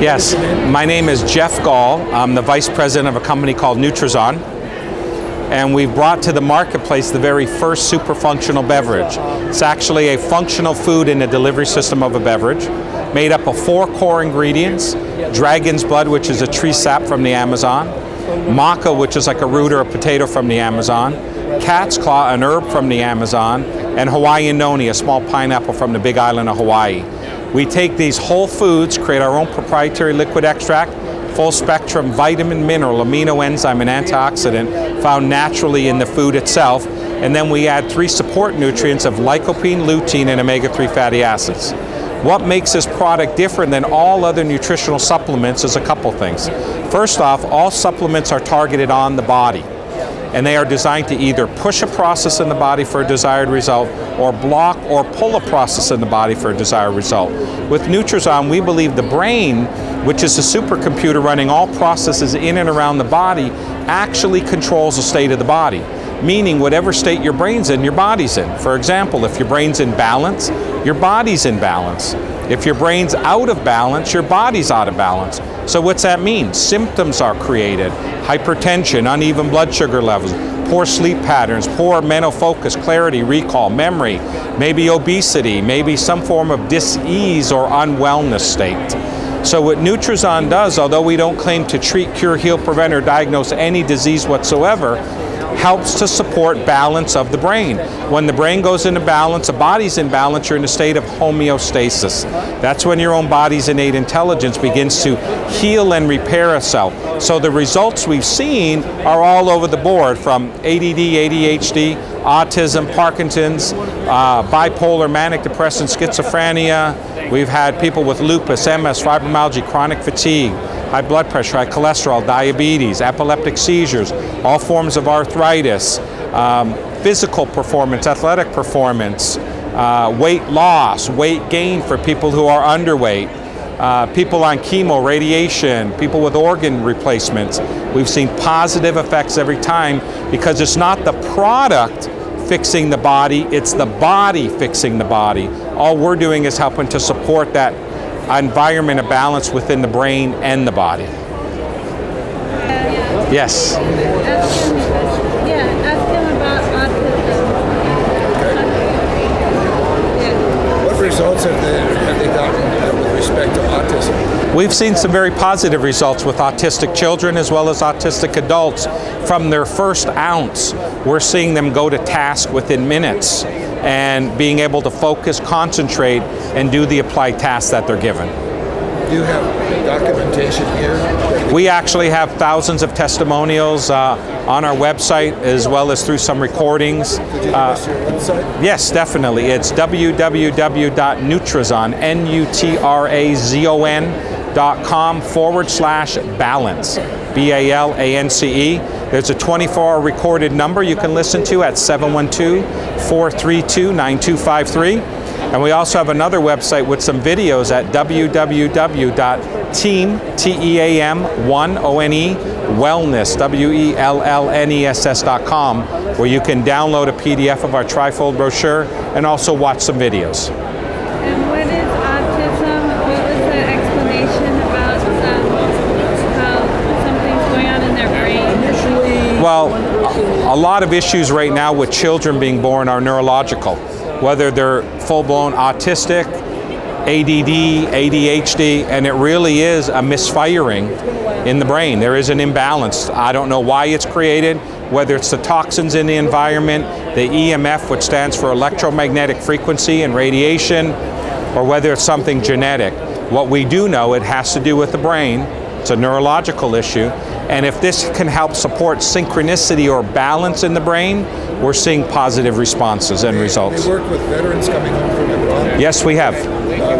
Yes, my name is Jeff Gaal. I'm the vice president of a company called Nutrazon. And we've brought to the marketplace the very first super functional beverage. It's actually a functional food in the delivery system of a beverage, made up of four core ingredients dragon's blood, which is a tree sap from the Amazon, maca, which is like a root or a potato from the Amazon, cat's claw, an herb from the Amazon, and Hawaiian noni, a small pineapple from the big island of Hawaii. We take these whole foods, create our own proprietary liquid extract, full spectrum vitamin, mineral, amino enzyme, and antioxidant found naturally in the food itself, and then we add three support nutrients of lycopene, lutein, and omega-3 fatty acids. What makes this product different than all other nutritional supplements is a couple things. First off, all supplements are targeted on the body and they are designed to either push a process in the body for a desired result or block or pull a process in the body for a desired result. With Nutrazon, we believe the brain, which is a supercomputer running all processes in and around the body, actually controls the state of the body. Meaning, whatever state your brain's in, your body's in. For example, if your brain's in balance, your body's in balance. If your brain's out of balance, your body's out of balance. So what's that mean? Symptoms are created. Hypertension, uneven blood sugar levels, poor sleep patterns, poor mental focus, clarity, recall, memory, maybe obesity, maybe some form of dis-ease or unwellness state. So what Nutrazon does, although we don't claim to treat, cure, heal, prevent, or diagnose any disease whatsoever, helps to support balance of the brain. When the brain goes into balance, the body's in balance, you're in a state of homeostasis. That's when your own body's innate intelligence begins to heal and repair itself. So the results we've seen are all over the board from ADD, ADHD, autism, Parkinson's, uh, bipolar, manic depression, schizophrenia. We've had people with lupus, MS, fibromyalgia, chronic fatigue, high blood pressure, high cholesterol, diabetes, epileptic seizures, all forms of arthritis, um, physical performance, athletic performance, uh, weight loss, weight gain for people who are underweight, uh, people on chemo, radiation, people with organ replacements. We've seen positive effects every time because it's not the product fixing the body, it's the body fixing the body. All we're doing is helping to support that environment of balance within the brain and the body. Yes. Ask him, yeah, ask him about autism. What results have they, have they gotten uh, with respect to autism? We've seen some very positive results with autistic children as well as autistic adults. From their first ounce, we're seeing them go to task within minutes and being able to focus, concentrate, and do the applied tasks that they're given. Do you have documentation here? We actually have thousands of testimonials uh, on our website as well as through some recordings. Uh, your website? Yes, definitely. It's www.nutrazon, N-U-T-R-A-Z-O-N com forward slash balance, B-A-L-A-N-C-E. There's a 24-hour recorded number you can listen to at 712-432-9253. And we also have another website with some videos at www.team, T-E-A-M, 1-O-N-E, wellness, W-E-L-L-N-E-S-S dot com, where you can download a PDF of our trifold brochure and also watch some videos. And what is autism? What was the explanation about um, how something's going on in their brain? Well, a lot of issues right now with children being born are neurological, whether they're full-blown autistic, ADD, ADHD, and it really is a misfiring in the brain. There is an imbalance. I don't know why it's created, whether it's the toxins in the environment, the EMF, which stands for electromagnetic frequency and radiation, or whether it's something genetic. What we do know, it has to do with the brain. It's a neurological issue. And if this can help support synchronicity or balance in the brain, we're seeing positive responses and results. They work with veterans coming home from abroad. Yes, we have.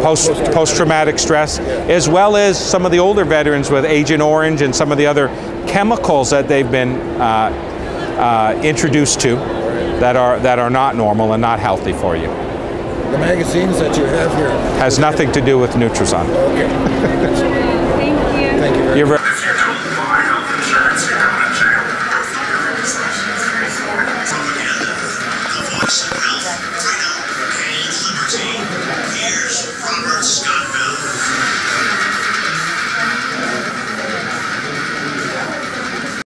Post, post-traumatic stress, as well as some of the older veterans with Agent Orange and some of the other chemicals that they've been uh, uh, introduced to that are, that are not normal and not healthy for you. The magazines that you have here. Has nothing to do with Nutrazon. Okay. You're very